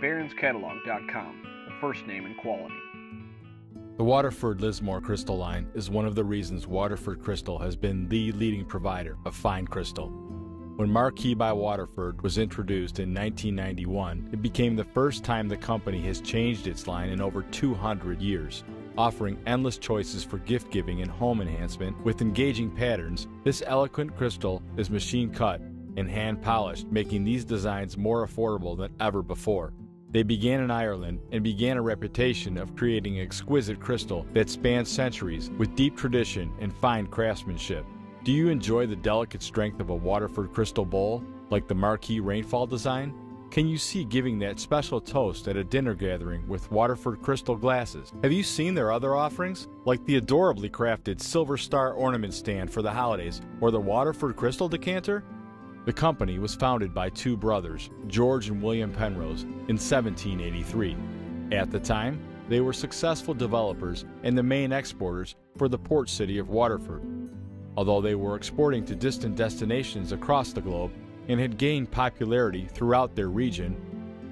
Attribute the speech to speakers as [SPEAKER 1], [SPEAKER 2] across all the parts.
[SPEAKER 1] barronscatalog.com, the first name in quality.
[SPEAKER 2] The Waterford Lismore crystal line is one of the reasons Waterford Crystal has been the leading provider of fine crystal. When Marquis by Waterford was introduced in 1991, it became the first time the company has changed its line in over 200 years. Offering endless choices for gift giving and home enhancement with engaging patterns, this eloquent crystal is machine cut and hand polished, making these designs more affordable than ever before. They began in Ireland and began a reputation of creating exquisite crystal that spans centuries with deep tradition and fine craftsmanship. Do you enjoy the delicate strength of a Waterford crystal bowl, like the Marquis Rainfall design? Can you see giving that special toast at a dinner gathering with Waterford crystal glasses? Have you seen their other offerings, like the adorably crafted Silver Star ornament stand for the holidays or the Waterford crystal decanter? The company was founded by two brothers, George and William Penrose, in 1783. At the time, they were successful developers and the main exporters for the port city of Waterford. Although they were exporting to distant destinations across the globe and had gained popularity throughout their region,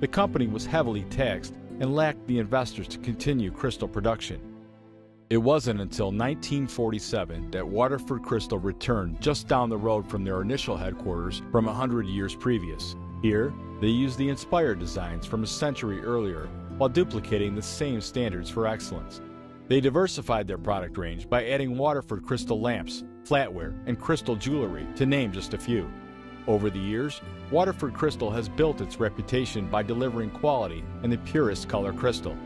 [SPEAKER 2] the company was heavily taxed and lacked the investors to continue crystal production. It wasn't until 1947 that Waterford Crystal returned just down the road from their initial headquarters from a hundred years previous. Here, they used the inspired designs from a century earlier while duplicating the same standards for excellence. They diversified their product range by adding Waterford crystal lamps, flatware, and crystal jewelry, to name just a few. Over the years, Waterford Crystal has built its reputation by delivering quality and the purest color crystal.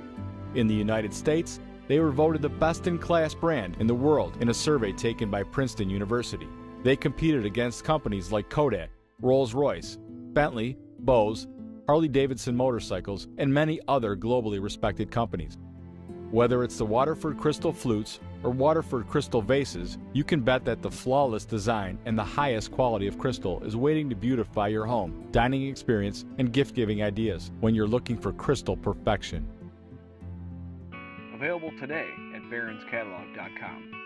[SPEAKER 2] In the United States, they were voted the best in class brand in the world in a survey taken by Princeton University. They competed against companies like Kodak, Rolls Royce, Bentley, Bose, Harley Davidson Motorcycles, and many other globally respected companies. Whether it's the Waterford Crystal Flutes or Waterford Crystal Vases, you can bet that the flawless design and the highest quality of crystal is waiting to beautify your home, dining experience, and gift giving ideas when you're looking for crystal perfection.
[SPEAKER 1] Available today at barronscatalog.com.